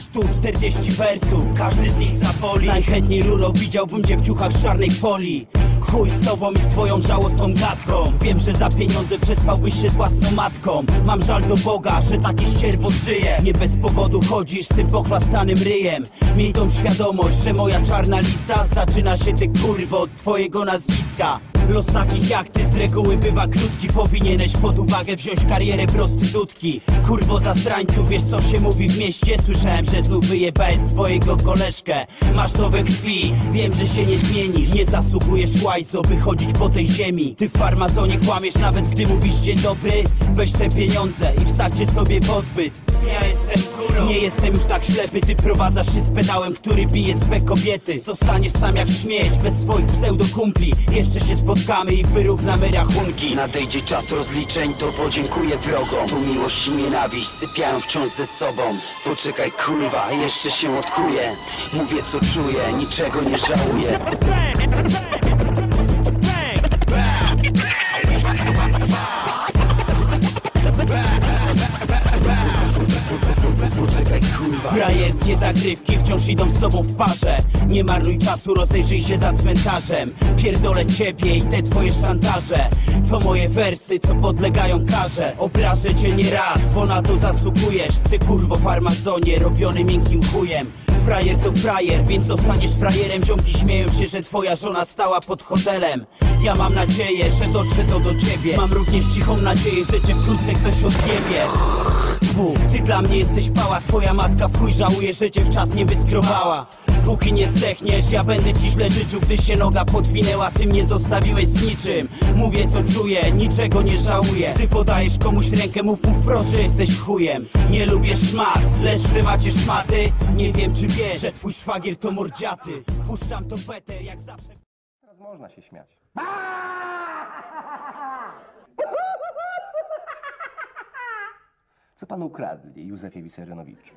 40 wersów, każdy z nich zaboli. Najchętniej rulo widziałbym cię w ciuchach z czarnej folii Chuj z tobą i z twoją żałosną gadką. Wiem, że za pieniądze przespałbyś się z własną matką. Mam żal do Boga, że taki ścierwo żyje Nie bez powodu chodzisz z tym pochlastanym ryjem. Miej tą świadomość, że moja czarna lista Zaczyna się ty kurwo od twojego nazwiska Los takich jak ty z reguły bywa krótki. Powinieneś pod uwagę wziąć karierę prostytutki. Kurwo zastrańców, wiesz co się mówi w mieście? Słyszałem, że znów wyjebałeś swojego koleżkę. Masz to krwi, wiem, że się nie zmienisz. Nie zasługujesz łajzo, by chodzić po tej ziemi. Ty w farmazonie kłamiesz nawet gdy mówisz dzień dobry. Weź te pieniądze i wsadźcie sobie w odbyt. Ja jestem górą Nie jestem już tak ślepy, ty prowadzasz się z pedałem, który bije swe kobiety. Zostaniesz sam jak śmieć, bez swoich pseudokumpli. Jeszcze się spotkamy i wyrównamy rachunki. Nadejdzie czas rozliczeń, to podziękuję wrogom. Tu miłość i nienawiść sypiają wciąż ze sobą. Poczekaj kurwa, jeszcze się odkuję Mówię co czuję, niczego nie żałuję Frajerskie zagrywki wciąż idą z tobą w parze. Nie marnuj czasu, rozejrzyj się za cmentarzem. Pierdolę ciebie i te twoje szantaże. To moje wersy, co podlegają karze. Obrażę cię nie raz, bo na to zasługujesz. Ty kurwo farmazonie, robiony miękkim chujem Frajer to frajer, więc zostaniesz frajerem. Ziomki śmieją się, że twoja żona stała pod hotelem. Ja mam nadzieję, że dotrze to do ciebie. Mam również cichą nadzieję, że cię wkrótce ktoś odjebie. Ty dla mnie jesteś pała, twoja matka w chuj żałuje, że cię w czas nie wyskrobała Póki nie zdechniesz, ja będę ci źle życzył Gdy się noga podwinęła, ty mnie zostawiłeś z niczym. Mówię co czuję, niczego nie żałuję. Ty podajesz komuś rękę, mów mu wprost, że jesteś chujem. Nie lubię szmat, lecz w temacie szmaty. Nie wiem czy wiesz, że twój szwagier to mordziaty. Puszczam to weter, jak zawsze. Teraz można się śmiać. Co panu ukradli, Józefie Wiserenowiczu?